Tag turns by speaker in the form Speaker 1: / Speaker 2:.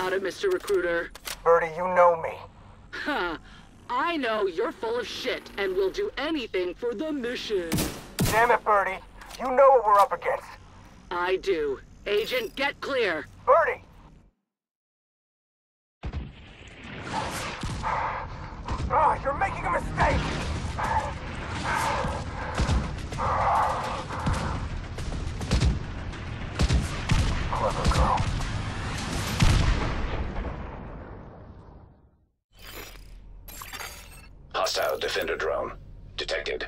Speaker 1: about it, Mr. Recruiter.
Speaker 2: Birdie, you know me.
Speaker 1: Huh. I know you're full of shit and will do anything for the mission.
Speaker 2: Damn it, Birdie. You know what we're up against.
Speaker 1: I do. Agent, get clear.
Speaker 2: Birdie! Oh, ah, you're making a mistake!
Speaker 3: Hostile defender drone detected.